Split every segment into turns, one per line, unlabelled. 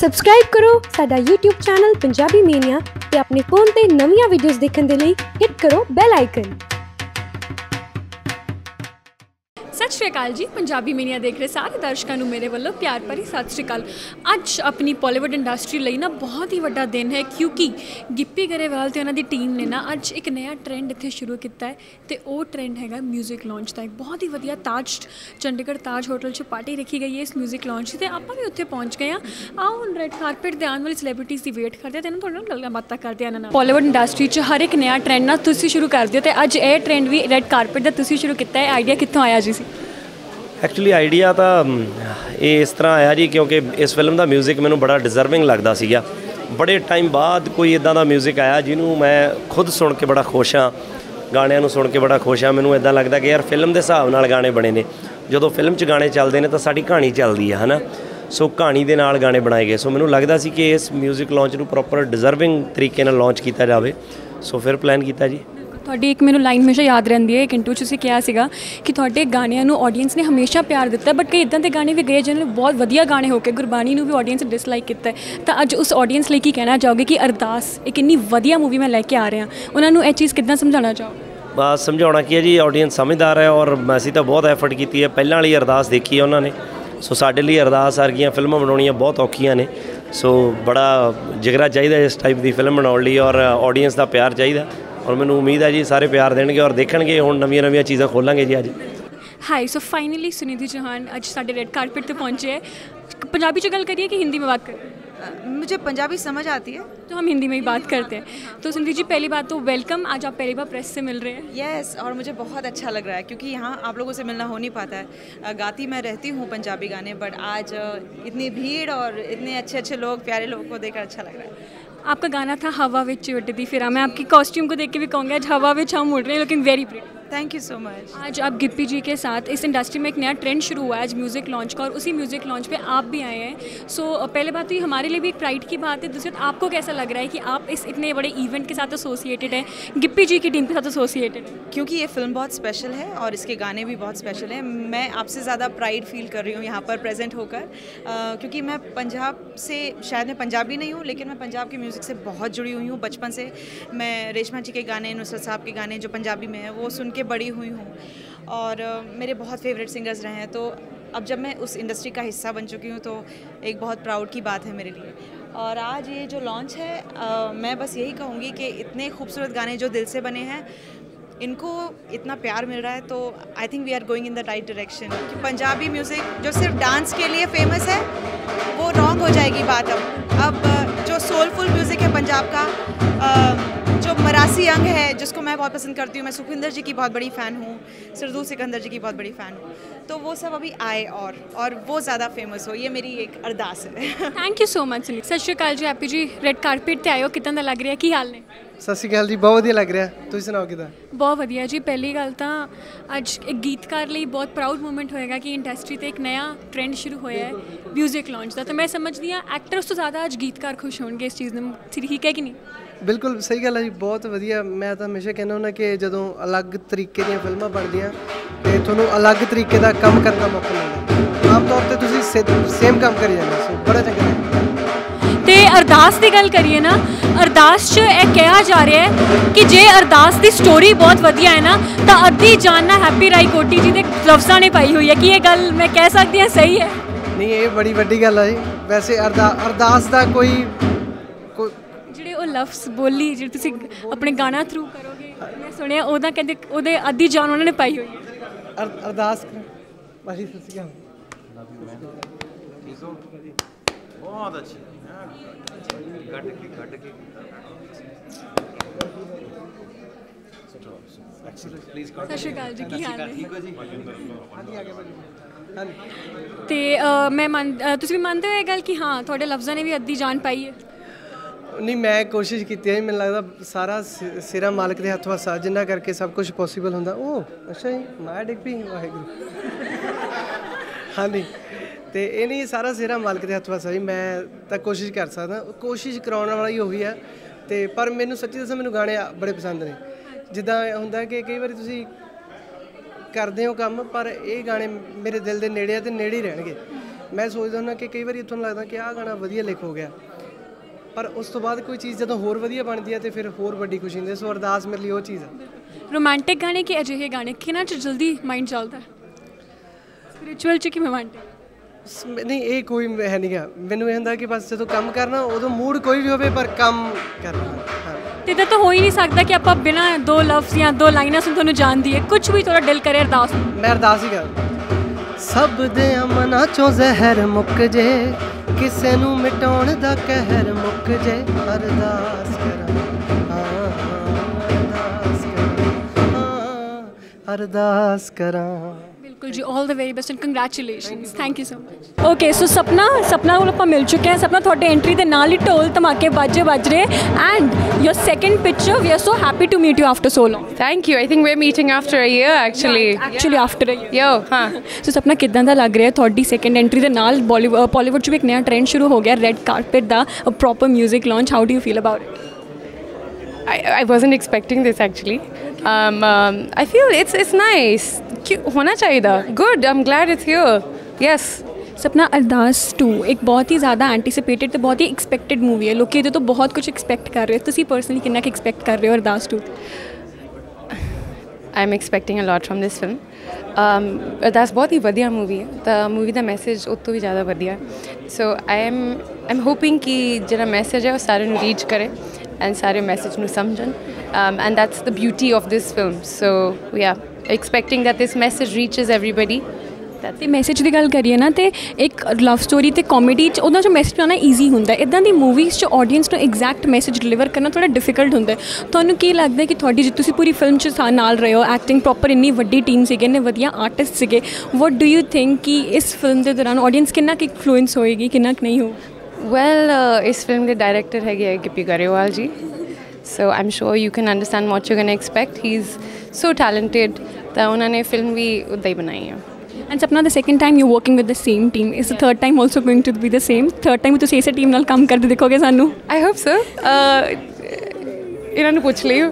Subscribe ਕਰੋ ਸਾਡਾ YouTube channel Punjabi ਮੀਨੀਆ ਤੇ ਆਪਣੇ ਫੋਨ ਤੇ ਨਵੀਆਂ ਵੀਡੀਓਜ਼ ਦੇਖਣ ਦੇ ਲਈ ਹਿੱਟ ਕਰੋ ਬੈਲ ਆਈਕਨ
ਸਤਿ ਸ਼੍ਰੀ ਅਕਾਲ ਜੀ ਪੰਜਾਬੀ ਮੀਡੀਆ ਦੇਖ ਰਹੇ ਸਾਰੇ ਦਰਸ਼ਕਾਂ ਨੂੰ ਮੇਰੇ ਵੱਲੋਂ ਪਿਆਰ ਭਰੀ ਸਤਿ ਸ਼੍ਰੀ ਅਕਾਲ ਅੱਜ ਆਪਣੀ ਬਾਲੀਵੁੱਡ ਇੰਡਸਟਰੀ ਲਈ ਨਾ ਬਹੁਤ ਹੀ ਵੱਡਾ ਦਿਨ ਹੈ ਕਿਉਂਕਿ ਗਿੱਪੀ ਗਰੇਵਾਲ ਤੇ ਉਹਨਾਂ ਦੀ ਟੀਮ ਨੇ ਨਾ ਅੱਜ ਇੱਕ ਨਵਾਂ ਟ੍ਰੈਂਡ ਇੱਥੇ ਸ਼ੁਰੂ ਕੀਤਾ ਹੈ ਤੇ ਉਹ ਟ੍ਰੈਂਡ ਹੈਗਾ 뮤직 ਲਾਂਚ ਦਾ ਇੱਕ ਬਹੁਤ ਹੀ ਵਧੀਆ ਤਾਜ ਚੰਡੀਗੜ੍ਹ ਤਾਜ ਹੋਟਲ 'ਚ ਪਾਰਟੀ ਰੱਖੀ ਗਈ ਹੈ ਇਸ 뮤직 ਲਾਂਚ ਦੀ ਤੇ ਆਪਾਂ ਵੀ ਉੱਥੇ ਪਹੁੰਚ ਗਏ ਆ ਆਓ ਹੁਣ ਰੈੱਡ ਕਾਰਪੇਟ ਦੇ ਆਉਣ ਵਾਲੀ ਸੈਲੀਬ੍ਰਿਟੀਜ਼ ਦੀ ਵੇਟ ਕਰਦੇ ਆ ਤੇ ਇਹਨਾਂ ਤੁਹਾਡੇ ਨਾਲ ਗੱਲਾਂ ਬਾਤਾਂ ਕਰਦੇ ਆ ਇਹਨਾਂ ਨਾਲ ਬਾਲੀਵੁੱਡ ਇੰਡਸਟਰੀ 'ਚ ਹਰ ਇੱਕ ਨਵਾਂ ਟ੍ਰੈਂਡ ਨਾ ਤੁਸੀਂ ਸ਼ੁਰੂ ਕਰ ਦਿਓ ਤੇ ਅੱਜ ਇਹ ਟ੍ਰੈਂਡ ਵੀ ਰੈੱਡ ਕਾਰਪੇਟ ਦਾ ਤੁਸੀਂ ਸ਼ੁਰੂ ਕੀਤਾ ਹੈ ਆਈਡੀਆ ਕਿੱਥੋਂ ਆਇਆ ਜੀ ਸੀ
ਐਕਚੁਅਲੀ ਆਈਡੀਆ ਤਾਂ ਮ, ਇਹ ਇਸ ਤਰ੍ਹਾਂ ਆਇਆ ਜੀ ਕਿਉਂਕਿ ਇਸ ਫਿਲਮ ਦਾ 뮤직 ਮੈਨੂੰ ਬੜਾ ਡਿਜ਼ਰਵਿੰਗ ਲੱਗਦਾ ਸੀਗਾ ਬੜੇ ਟਾਈਮ ਬਾਅਦ ਕੋਈ ਇਦਾਂ ਦਾ 뮤직 ਆਇਆ ਜਿਹਨੂੰ ਮੈਂ ਖੁਦ ਸੁਣ ਕੇ ਬੜਾ ਖੁਸ਼ ਹਾਂ ਗਾਣਿਆਂ ਨੂੰ ਸੁਣ ਕੇ ਬੜਾ ਖੁਸ਼ ਹਾਂ ਮੈਨੂੰ ਇਦਾਂ ਲੱਗਦਾ ਕਿ ਯਾਰ ਫਿਲਮ ਦੇ ਹਿਸਾਬ ਨਾਲ ਗਾਣੇ ਬਣੇ ਨੇ ਜਦੋਂ ਫਿਲਮ 'ਚ ਗਾਣੇ ਚੱਲਦੇ ਨੇ ਤਾਂ ਸਾਡੀ ਕਹਾਣੀ ਚੱਲਦੀ ਹੈ ਹਨਾ ਸੋ ਕਹਾਣੀ ਦੇ ਨਾਲ ਗਾਣੇ ਬਣਾਏ ਗਏ ਸੋ ਮੈਨੂੰ ਲੱਗਦਾ ਸੀ ਕਿ ਇਸ 뮤직 ਲਾਂਚ ਨੂੰ ਪ੍ਰੋਪਰ ਡਿਜ਼ਰਵਿੰਗ ਤਰੀਕੇ ਨਾਲ ਲਾਂਚ ਕੀਤਾ ਜਾਵੇ ਸੋ ਫਿਰ ਪਲਾਨ ਕੀਤਾ ਜੀ
ਤੁਹਾਡੀ ਇੱਕ ਮੈਨੂੰ ਲਾਈਨ ਹਮੇਸ਼ਾ ਯਾਦ ਰਹਿੰਦੀ ਹੈ ਇੱਕ ਇੰਟਰਵਿਊ 'ਚ ਤੁਸੀਂ ਕਿਹਾ ਸੀਗਾ ਕਿ ਤੁਹਾਡੇ ਗਾਣਿਆਂ ਨੂੰ ਆਡੀਅנס ਨੇ ਹਮੇਸ਼ਾ ਪਿਆਰ ਦਿੱਤਾ ਬਟ ਕਈ ਇਦਾਂ ਦੇ ਗਾਣੇ ਵੀ ਗਏ ਜਿਹਨਾਂ ਨੂੰ ਬਹੁਤ ਵਧੀਆ ਗਾਣੇ ਹੋ ਕੇ ਗੁਰਬਾਣੀ ਨੂੰ ਵੀ ਆਡੀਅנס ਡਿਸਲਾਈਕ ਕੀਤਾ ਤਾਂ ਅੱਜ ਉਸ ਆਡੀਅנס ਲਈ ਕੀ ਕਹਿਣਾ ਚਾਹੋਗੇ ਕਿ ਅਰਦਾਸ, ਇੱਕ ਇੰਨੀ ਵਧੀਆ ਮੂਵੀ ਮੈਂ ਲੈ ਕੇ ਆ ਰਿਹਾ, ਉਹਨਾਂ ਨੂੰ ਇਹ ਚੀਜ਼ ਕਿੱਦਾਂ ਸਮਝਾਉਣਾ ਚਾਹੋਗੇ?
ਬਸ ਸਮਝਾਉਣਾ ਕੀ ਹੈ ਜੀ ਆਡੀਅנס ਸਮਝਦਾਰ ਹੈ ਔਰ ਅਸੀਂ ਤਾਂ ਬਹੁਤ ਐਫਰਟ ਕੀਤੀ ਹੈ, ਪਹਿਲਾਂ ਵਾਲੀ ਅਰਦਾਸ ਦੇਖੀ ਹੈ ਉਹਨਾਂ ਨੇ। ਸੋ ਸਾਡੇ ਲਈ ਅਰਦਾਸ ਆ ਵਰਗੀਆਂ ਫਿਲਮਾਂ ਬਣਾਉਣੀਆਂ ਬਹੁਤ ਔਖੀਆਂ ਨੇ। ਸੋ ਬੜਾ ਜਿਗਰਾ ਚਾਹੀਦਾ ਇਸ ਟਾਈਪ ਦੀ ਫਿਲਮ ਬਣਾਉਣ ਲਈ ਔਰ ਆਡੀਅנס ਦਾ ਪਿਆਰ ਚਾਹੀਦਾ। ਔਰ ਮੈਨੂੰ ਉਮੀਦ ਹੈ ਜੀ ਸਾਰੇ ਪਿਆਰ ਦੇਣਗੇ ਔਰ ਦੇਖਣਗੇ ਹੁਣ ਨਵੀਆਂ ਨਵੀਆਂ ਚੀਜ਼ਾਂ ਖੋਲਾਂਗੇ ਜੀ ਅੱਜ
hi so finally Sunidhi Chauhan ਅੱਜ ਸਾਡੇ ਰੈੱਡ ਕਾਰਪੇਟ ਤੇ ਪਹੁੰਚੇ ਹੈ पंजाबी में गल करिए कि हिंदी में बात करें
अ, मुझे पंजाबी समझ आती है
तो हम हिंदी में ही बात करते हैं तो सुनिधि जी पहली बात तो वेलकम आज आप पहली बार प्रेस से मिल रहे हैं
यस और मुझे बहुत अच्छा लग रहा है क्योंकि यहाँ आप लोगों से मिलना हो नहीं पाता है अ, गाती मैं रहती हूँ पंजाबी गाने बट आज अ, इतनी भीड़ और इतने अच्छे अच्छे लोग प्यारे लोगों को देखकर अच्छा लग रहा है
आपका गाना था हवा विच उड़ती फिर मैं आपकी कॉस्ट्यूम को देख के भी कहूँगी आज हवा विच हम उड़ रहे हैं looking very pretty
thank you so much
आज आप गिप्पी जी के साथ इस इंडस्ट्री में एक नया ट्रेंड शुरू हुआ है। आज म्यूज़िक लॉन्च का और उसी म्यूज़िक लॉन्च पे आप भी आए हैं। सो so, पहले बात तो ये हमारे लिए भी एक प्राइड की बात है। दूसरी बात आपको कैसा लग रहा है कि आप इस इतने बड़े इवेंट के साथ एसोसिएटेड हैं? गिप्पी जी की टीम के साथ एसोसिएटेड हैं।
क्योंकि ये फ़िल्म बहुत स्पेशल है और इसके गाने भी बहुत स्पेशल हैं। मैं आपसे ज़्यादा प्राइड फील कर रही हूँ यहाँ पर प्रेजेंट होकर। क्योंकि मैं पंजाब से शायद मैं पंजाबी नहीं हूँ लेकिन मैं पंजाब के म्यूज़िक से बहुत जुड़ी हुई हूँ। बचपन से मैं रेशमा जी के गाने नुसरत साहब के गाने जो पंजाबी में है वो सुन के बड़ी हुई हूँ। और मेरे बहुत फेवरेट सिंगर्स रहे हैं तो अब जब मैं उस इंडस्ट्री का हिस्सा बन चुकी हूँ तो एक बहुत प्राउड की बात है मेरे लिए। और आज ये जो लॉन्च है अ, मैं बस यही कहूँगी कि इतने खूबसूरत गाने जो दिल से बने हैं इनको इतना प्यार मिल रहा है तो I think we are going in the right direction कि पंजाबी म्यूज़िक जो सिर्फ़ डांस के लिए फ़ेमस है वो रॉन्ग हो जाएगी बात अब। अब जो सोलफुल म्यूज़िक है पंजाब का अ, जो मरासी अंग है जिसको मैं बहुत पसंद करती हूँ मैं सुखविंदर जी की बहुत बड़ी फ़ैन हूँ सरदू सिकंदर जी की बहुत बड़ी फ़ैन हूँ तो वो सब अभी आए और और वो ज़्यादा फेमस हो ये मेरी एक अरदास है
thank you so much Sunil ਸਤਿ ਸ਼੍ਰੀ ਅਕਾਲ ਜੀ ਹੈਪੀ ਜੀ ਰੈੱਡ ਕਾਰਪੇਟ ਤੇ ਆਇਓ ਕਿਦਾਂ ਦਾ ਲੱਗ ਰਿਹਾ ਕੀ ਹਾਲ ਨੇ
ਸਤਿ ਸ਼੍ਰੀ ਅਕਾਲ ਜੀ ਬਹੁਤ ਵਧੀਆ ਲੱਗ ਰਿਹਾ ਤੁਸੀਂ ਸੁਣਾਓ ਕਿਦਾਂ
ਬਹੁਤ ਵਧੀਆ ਜੀ ਪਹਿਲੀ ਗੱਲ ਤਾਂ ਅੱਜ ਇੱਕ ਗੀਤਕਾਰ ਲਈ ਬਹੁਤ ਪ੍ਰਾਊਡ ਮੂਮੈਂਟ ਹੋਏਗਾ ਕਿ ਇੰਡਸਟਰੀ ਤੇ ਇੱਕ ਨਵਾਂ ਟ੍ਰੈਂਡ ਸ਼ੁਰੂ ਹੋਇਆ ਹੈ 뮤직 ਲਾਂਚ ਦਾ ਤਾਂ ਮੈਂ ਸਮਝਦੀ ਹਾਂ ਐਕਟਰਸ ਤੋਂ ਜ਼ਿਆਦਾ ਅੱਜ ਗੀਤਕਾਰ ਖੁਸ਼ ਹੋਣਗੇ ਇਸ ਚੀਜ਼ ਨੂੰ ਠੀਕ ਹੈ ਕਿ ਨਹੀਂ
ਬਿਲਕੁਲ ਸਹੀ ਗੱਲ ਹੈ ਜੀ ਬਹੁਤ ਵਧੀਆ। ਮੈਂ ਤਾਂ ਹਮੇਸ਼ਾ ਕਹਿੰਦਾ ਹੁੰਦਾ ਕਿ ਜਦੋਂ ਅਲੱਗ ਤਰੀਕੇ ਦੀਆਂ ਫਿਲਮਾਂ ਬਣਦੀਆਂ ਤੇ ਤੁਹਾਨੂੰ ਅਲੱਗ ਤਰੀਕੇ ਦਾ ਕੰਮ ਕਰਨ ਦਾ ਮੌਕਾ ਮਿਲਦਾ। ਆਮ ਤੌਰ ਤੇ ਤੁਸੀਂ ਸੇਮ ਕੰਮ ਕਰੀ ਜਾਂਦੇ ਸੋ ਬੜਾ ਚੰਗਾ
ਤੇ ਅਰਦਾਸ ਦੀ ਗੱਲ ਕਰੀਏ ਨਾ ਅਰਦਾਸ 'ਚ ਇਹ ਕਿਹਾ ਜਾ ਰਿਹਾ ਹੈ ਕਿ ਜੇ ਅਰਦਾਸ ਦੀ ਸਟੋਰੀ ਬਹੁਤ ਵਧੀਆ ਹੈ ਨਾ ਤਾਂ ਅੱਧੀ ਜਾਨ ਨਾ ਹੈਪੀ ਰਾਈ ਕੋਟੀ ਜੀ ਦੇ ਲਫ਼ਜ਼ਾਂ ਨੇ ਪਾਈ ਹੋਈ ਹੈ। ਕਿ ਇਹ ਗੱਲ ਮੈਂ ਕਹਿ ਸਕਦੀ ਹਾਂ ਸਹੀ ਹੈ?
ਨਹੀਂ ਇਹ ਬੜੀ ਵੱਡੀ ਗੱਲ ਹੈ ਜੀ। ਵੈਸੇ ਅਰਦਾ ਅਰਦਾਸ ਦਾ ਕੋਈ
ਉਹ ਲਫ਼ਜ਼ ਬੋਲੀ ਜਿਹੜੇ ਤੁਸੀਂ ਆਪਣੇ ਗਾਣਾ ਥਰੂ ਕਰੋਗੇ ਮੈਂ ਸੁਣਿਆ ਉਹਦਾ ਕਹਿੰਦੇ ਉਹਦੇ ਅੱਧੀ ਜਾਨ ਉਹਨਾਂ ਨੇ ਪਾਈ ਹੋਈ ਹੈ।
ਅਰ- ਅਰਦਾਸ ਕਰ- ਭਾਜੀ ਸਤਿ ਸ਼੍ਰੀ ਅਕਾਲ।
ਬਹੁਤ ਅੱਛੀ ਗੱਡ ਕੇ ਗੱਡ ਕੇ।
ਸਤਿ ਸ਼੍ਰੀ ਅਕਾਲ ਜੀ ਕੀ ਹਾਲ ਹੈ
ਠੀਕ ਹੋ ਜੀ?
ਹਾਂਜੀ
ਤੇ ਮੈਂ ਮੰਨ ਤੁਸੀਂ ਵੀ ਮੰਨਦੇ ਹੋ ਇਹ ਗੱਲ ਕਿ ਹਾਂ ਤੁਹਾਡੇ ਲਫ਼ਜ਼ਾਂ ਨੇ ਵੀ ਅੱਧੀ ਜਾਨ ਪਾਈ ਹੈ?
ਨਹੀਂ, ਮੈਂ ਕੋਸ਼ਿਸ਼ ਕੀਤੀ ਹੈ ਮੈਨੂੰ ਲੱਗਦਾ ਸਾਰਾ ਸਿ- ਸਿਰਾ ਮਾਲਕ ਦੇ ਹੱਥ ਵਸਾ, ਜਿੰਨਾ ਕਰਕੇ ਸਭ ਕੁਝ ਪੋਸੀਬਲ ਹੁੰਦਾ। ਉਹ ਅੱਛਾ ਜੀ, ਮੈਂ ਡਿੱਗ ਪਈ, ਵਾਹਿਗੁਰੂ। ਹਾਂਜੀ, ਤੇ ਇਹ ਨਹੀਂ, ਸਾਰਾ ਸਿਰਾ ਮਾਲਕ ਦੇ ਹੱਥ ਵਸਾ ਜੀ, ਮੈਂ ਤਾਂ ਕੋਸ਼ਿਸ਼ ਕਰ ਸਕਦਾ। ਕੋਸ਼ਿਸ਼ ਕਰਾਉਣ ਵਾਲਾ ਹੀ ਉਹੀ ਆ, ਤੇ ਪਰ ਮੈਨੂੰ ਸੱਚੀ ਦੱਸਾਂ, ਮੈਨੂੰ ਗਾਣੇ ਬੜੇ ਪਸੰਦ ਨੇ। ਜਿੱਦਾਂ ਹੁੰਦਾ ਕਿ ਕਈ ਵਾਰੀ ਤੁਸੀਂ ਕਰਦੇ ਹੋ ਕੰਮ, ਪਰ ਇਹ ਗਾਣੇ ਮੇਰੇ ਦਿਲ ਦੇ ਨੇੜੇ ਆ ਤੇ ਨੇੜੇ ਹੀ ਰਹਿਣਗੇ। ਮੈਂ ਸੋਚਦਾ ਹੁੰਦਾ ਕਿ ਕਈ ਵਾਰੀ ਤੁਹਾਨੂੰ ਲੱਗਦਾ ਕਿ ਆਹ ਗਾਣਾ ਵਧੀਆ ਲਿਖ ਹੋ ਗਿਆ। ਪਰ ਉਸ ਤੋਂ ਬਾਅਦ ਕੋਈ ਚੀਜ਼ ਜਦੋਂ ਹੋਰ ਵਧੀਆ ਬਣਦੀ ਹੈ ਤੇ ਫਿਰ ਹੋਰ ਵੱਡੀ ਖੁਸ਼ੀ ਹੁੰਦੀ ਹੈ ਸੋ ਅਰਦਾਸ ਮੇਰੇ ਲਈ ਉਹ ਚੀਜ਼ ਹੈ
ਰੋਮਾਂਟਿਕ ਗਾਣੇ ਕਿ ਅਜਿਹੇ ਗਾਣੇ? ਕਿਹਨਾਂ 'ਚ ਜਲਦੀ ਮਾਈਂਡ ਚੱਲਦਾ? ਸਪਿਰਚੁਅਲ 'ਚ ਕਿ ਰੋਮਾਂਟਿਕ
ਨਹੀਂ ਇਹ ਕੋਈ ਹੈ ਨਹੀਂਗਾ ਮੈਨੂੰ ਇਹ ਹੁੰਦਾ ਕਿ ਬਸ ਜਦੋਂ ਕੰਮ ਕਰਨਾ ਉਦੋਂ ਮੂਡ ਕੋਈ ਵੀ ਹੋਵੇ ਪਰ ਕੰਮ ਕਰਨਾ।
ਤੇ ਤਾਂ ਹੋ ਹੀ ਨਹੀਂ ਸਕਦਾ ਕਿ ਆਪਾਂ ਬਿਨਾਂ ਦੋ ਲਫ਼ਜ਼ ਜਾਂ ਦੋ ਲਾਈਨਾਂ ਸੁਣ ਤੁਹਾਨੂੰ ਜਾਣਦੀ ਹੈ ਕੁਝ ਵੀ ਤੁਹਾਡਾ ਦਿਲ ਕਰੇ ਅਰਦਾਸ।
ਮੈਂ ਅਰਦਾਸ ਹੀ ਕਰ। ਸਭ ਦੇ ਮਨਾਂ ਚੋਂ ਜ਼ਹਿਰ ਮੁੱਕ ਜੇ ਕਿਸੇ ਨੂੰ ਮਿਟਾਉਣ ਦਾ ਕਹਿਰ ਮੁੱਕ ਜੇ ਅਰਦਾਸ ਕਰਾਂ। ਹਾਂ, ਅਰਦਾਸ ਕਰਾਂ। ਹਾਂ, ਅਰਦਾਸ ਕਰਾਂ।
ਬਿਲਕੁਲ ਜੀ 올 the very best and congratulations thank you so much okay so Sapna Sapna ਕੋਲ ਆਪਾਂ ਮਿਲ ਚੁੱਕੇ ਹਾਂ ਸਪਨਾ ਤੁਹਾਡੇ ਐਂਟਰੀ ਦੇ ਨਾਲ ਹੀ ਢੋਲ ਧਮਾਕੇ ਬਾਜੇ ਵੱਜ ਰਹੇ and your second picture we are so happy to meet you after so long
Thank you. I think we're meeting after a year actually.
Actually after
Yo, huh?
So Sapna ਕਿਦਾਂ ਦਾ ਲੱਗ ਰਿਹਾ ਤੁਹਾਡੀ ਸੈਕੰਡ ਐਂਟਰੀ ਦੇ ਨਾਲ ਬਾਲੀਵੁੱਡ 'ਚ ਵੀ ਇੱਕ ਨਵਾਂ trend ਸ਼ੁਰੂ ਹੋ ਗਿਆ red carpet the proper 뮤직 launch how do you feel about it
I, I wasn't expecting this actually. Um, um, I feel it's it's nice. क्यों- होना चाहिए था. Good. I'm glad it's here. Yes.
ਸਪਨਾ ਅਰਦਾਸ 2 ਇੱਕ ਬਹੁਤ ਹੀ ਜ਼ਿਆਦਾ ਐਂਟੀਸਿਪੇਟਡ ਤੇ ਬਹੁਤ ਹੀ ਐਕਸਪੈਕਟਡ ਮੂਵੀ ਹੈ ਲੋਕੀ ਇਹਦੇ ਤੋਂ ਬਹੁਤ ਕੁਝ ਐਕਸਪੈਕਟ ਕਰ ਰਹੇ ਹੋ ਤੁਸੀਂ ਪਰਸਨਲੀ ਕਿੰਨਾ ਕੁ ਐਕਸਪੈਕਟ ਕਰ ਰਹੇ ਹੋ ਅਰਦਾਸ 2
I'm expecting a lot from this film. Um, that's ਬਹੁਤ ਹੀ ਵਧੀਆ ਮੂਵੀ ਹੈ ਤਾਂ ਮੂਵੀ ਦਾ ਮੈਸੇਜ ਉਸ ਤੋਂ ਵੀ ਜ਼ਿਆਦਾ ਵਧੀਆ so I am I am hoping ਕਿ ਜਿਹੜਾ ਮੈਸੇਜ ਹੈ ਉਹ ਸਾਰਿਆਂ ਨੂੰ ਰੀਚ ਕਰੇ and ਸਾਰੇ ਮੈਸੇਜ ਨੂੰ ਸਮਝਣ um, and that's the beauty of this film. So we are expecting that this message reaches everybody.
ਤੇ ਮੈਸੇਜ ਦੀ ਗੱਲ ਕਰੀਏ ਨਾ ਤੇ ਇੱਕ ਲਵ ਸਟੋਰੀ ਤੇ ਕਾਮੇਡੀ ਚ ਉਹਨਾਂ ਚੋਂ ਮੈਸੇਜ ਆਉਣਾ ਈਜ਼ੀ ਹੁੰਦਾ ਇਦਾਂ ਦੀ ਮੂਵੀਜ਼ ਚ ਆਡੀਅנס ਨੂੰ ਐਗਜ਼ੈਕਟ ਮੈਸੇਜ ਡਿਲੀਵਰ ਕਰਨਾ ਥੋੜਾ ਡਿਫਿਕਲਟ ਹੁੰਦਾ ਤੁਹਾਨੂੰ ਕੀ ਲੱਗਦਾ ਕਿ ਤੁਹਾਡੀ ਜੇ ਤੁਸੀਂ ਪੂਰੀ ਫਿਲਮ ਚ ਨਾਲ ਰਹੇ ਹੋ ਐਕਟਿੰਗ ਪ੍ਰੋਪਰ ਇੰਨੀ ਵੱਡੀ ਟੀਮ ਸੀਗੇ ਇੰਨੇ ਵਧੀਆ ਆਰਟਿਸਟ ਸੀਗੇ ਵਾਟ ਡੂ ਯੂ ਥਿੰਕ ਕਿ ਇਸ ਫਿਲਮ ਦੇ ਦੌਰਾਨ ਆਡੀਅנס ਕਿੰਨਾ ਕਿ ਇਨਫਲੂਐਂਸ ਹੋਏਗੀ ਕਿੰਨਾ ਕਿ ਨਹੀਂ ਹੋਊ?
ਵੈਲ ਇਸ ਫਿਲਮ ਦੇ ਡਾਇਰੈਕਟਰ ਹੈਗੇ Gippy Grewal ji. So I'm sure you can understand what you can expect he is so talented ਤਾਂ ਉਹਨਾਂ ਨੇ ਫਿਲਮ ਵੀ ਉੱਦਾਂ ਹੀ ਬਣਾਈ ਹੈ
and Sapna the second time you're working with the same team is the third time also going to be the same? Third time ਵੀ ਤੁਸੀਂ ਇਸੇ ਟੀਮ ਨਾਲ ਕੰਮ ਕਰਦੇ ਦੇਖੋਗੇ ਸਾਨੂੰ?
ਆਈ ਹੋਪ ਸੋ ਇਹਨਾਂ ਨੂੰ ਪੁੱਛ ਲਿਓ